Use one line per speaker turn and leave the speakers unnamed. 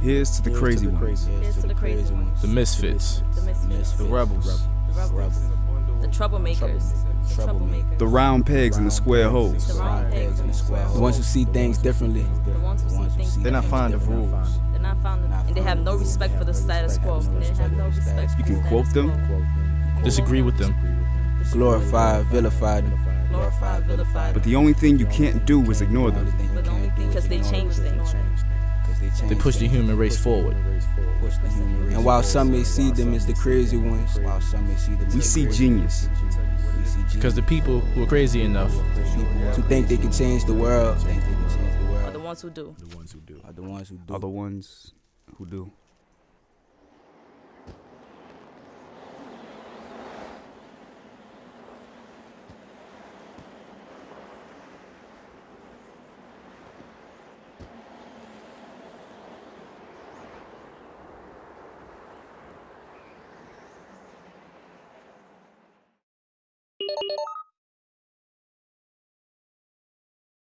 Here's to the crazy ones.
Here's to the crazy ones.
The misfits.
The misfits.
The rebels.
The rebels. The troublemakers. The troublemakers.
The round pegs in the square
The
holes.
round pegs the square
The ones who see things differently.
The ones who see things
They're not fond of
differently.
rules.
They're not found, and they have no respect for the status quo. They have no respect.
You
for
can
the
quote them.
quo.
Disagree with them.
Glorify, vilify them.
Glorify, vilify.
But the only thing you can't do is ignore them.
Because they change things.
They push the human race forward.
And while some may see them as the crazy ones,
We see genius.
Because the people who are crazy enough
to think they can change the world
Are the ones who do.
are the ones who do.
Are the ones who do. you